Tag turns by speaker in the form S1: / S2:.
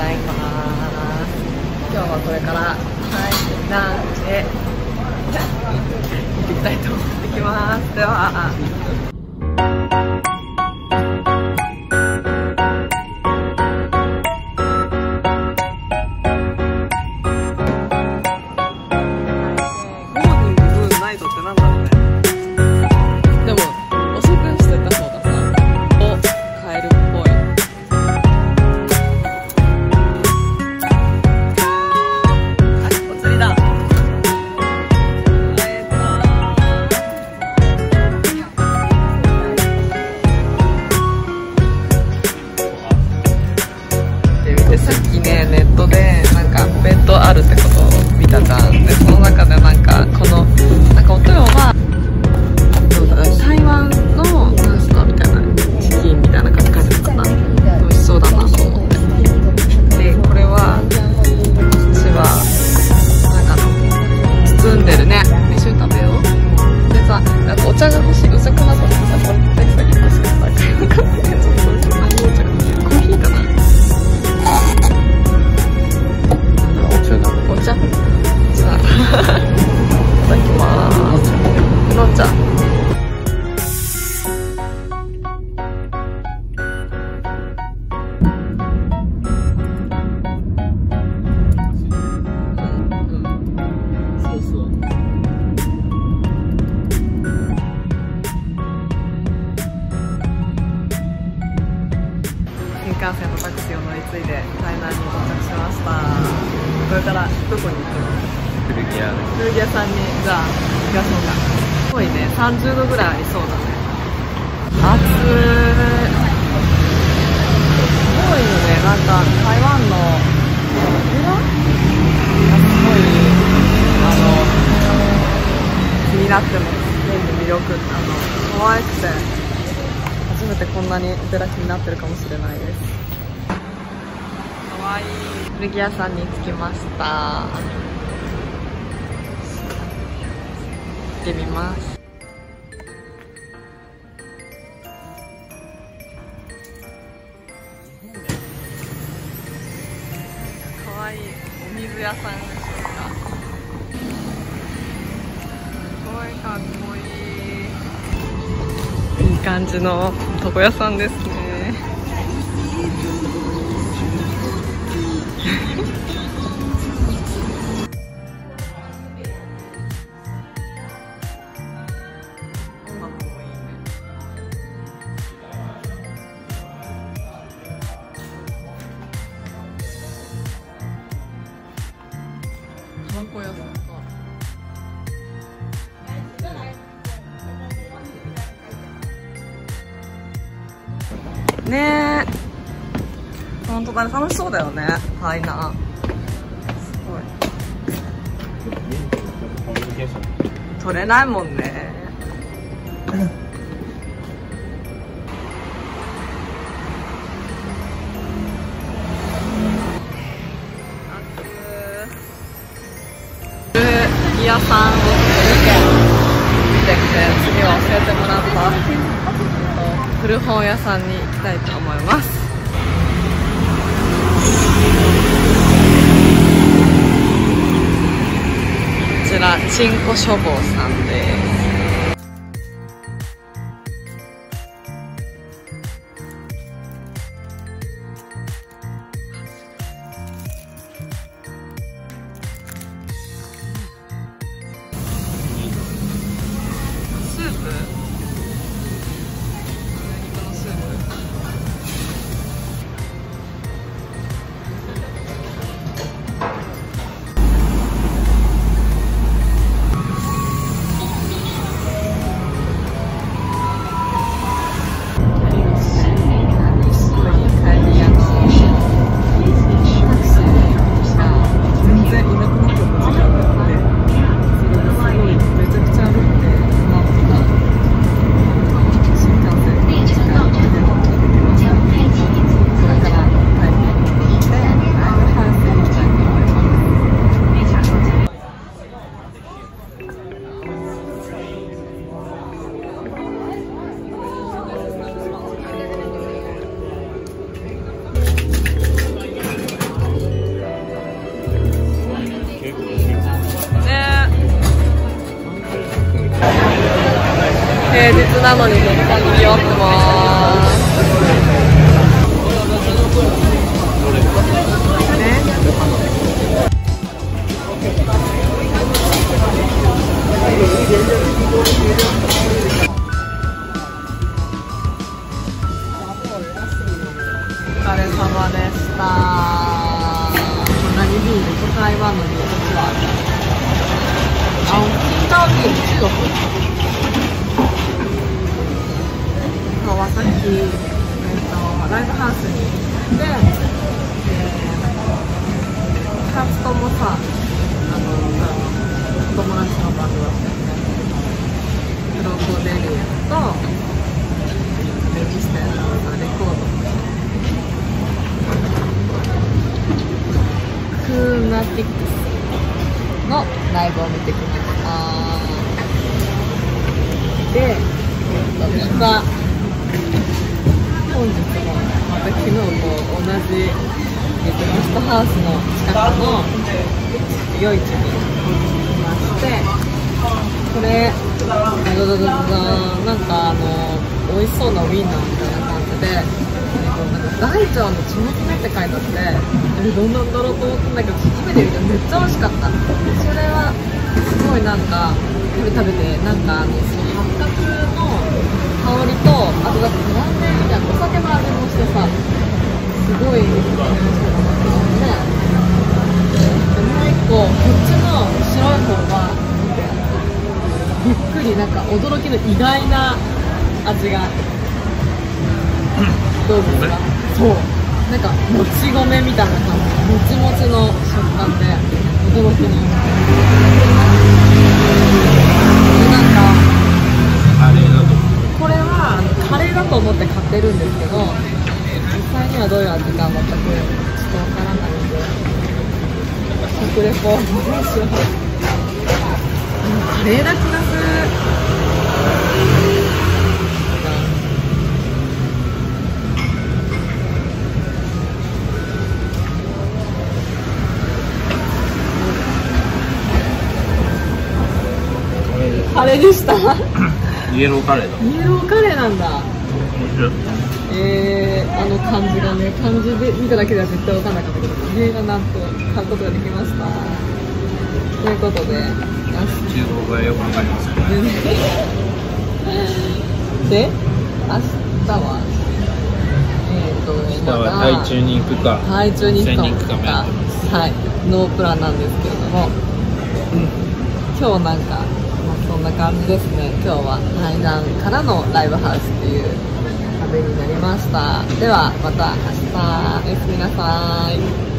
S1: ざいます。今日はこれから海南へ行ってきたいと思ってきます。では。でさっきねネットでなんかお弁当あるってことを見たじゃん。でその中でなんかこのなんかお豊はれからどこに行くの？
S2: 古着屋で。
S1: 古着屋さんにじゃあ行きましょうか。すごいね。30度ぐらいありそうだね。暑い。すごいよね。なんか台湾のすごいあの気になってます。魅力。あの可愛くて。初めてこんなにオペラ気になってるかもしれないです。可愛い古着屋さんに着きました。行ってみます。かわいいお水屋さんでしょうかすごいかっこいい。いい感じの床屋さんですね。ね。え本当だね。楽しそうだよね。はいなすごい。取れないもんね。古着屋さんを見てきて次は教えてもらったえっと古本屋さんに行きたいと思います。こちらちんこ書房さんです。スープ？なのにめっちゃ賑わってますお疲れ様でした。何ビール台湾のビールどっちはあ、金タビール中国川崎、えっと、ライブハウスに行って、えー、2つともさ、あの、友達のバンドだったよね。クロコデリエと、レジステンスのレコード。クーナティックスのライブを見てきました。で、えっと、3日、本日もまた昨日と同じ、えっと、ゲストハウスの近くの夜市に来まして、これ、ドドドドなんかあの、美味しそうなウインナーみたいな感じで、えっと、なんか大腸の血の詰って書いてあって、あれどんなんだろうと思ったんだけど、初めて見たらめっちゃ美味しかった。それは、すごいなんか、これ食べて、なんかあの、その八角の香りと、あとだってブランデーみたいなお酒の味もしてさ、すごいね。でもう一個、こっちの白い方は、びっくり、なんか驚きの意外な味が。どうです？かそう。なんか、もち米みたいな感じ。もちもちの食感で、驚きの。
S2: と
S1: 思って買ってるんですけど実際にはどういう味か全くちょっとわからないので食レポをどうしカレーな気がす。る
S2: カレーで
S1: した。
S2: イエローカレーだ。
S1: イエローカレーなんだえー、あの漢字がね漢字で見ただけでは絶対分かんなかったけどカレーがなんと買うことができました。ということで
S2: 中国語がよくわかりまね。
S1: で、明日は、えっ、と、
S2: 明日は台中に行くか
S1: 台中に行くかはい、ノープランなんですけれども、今日なんか、まあ、そんな感じですね。今日は対談からのライブハウスっていう旅になりました。では、また明日、おやすみなさい。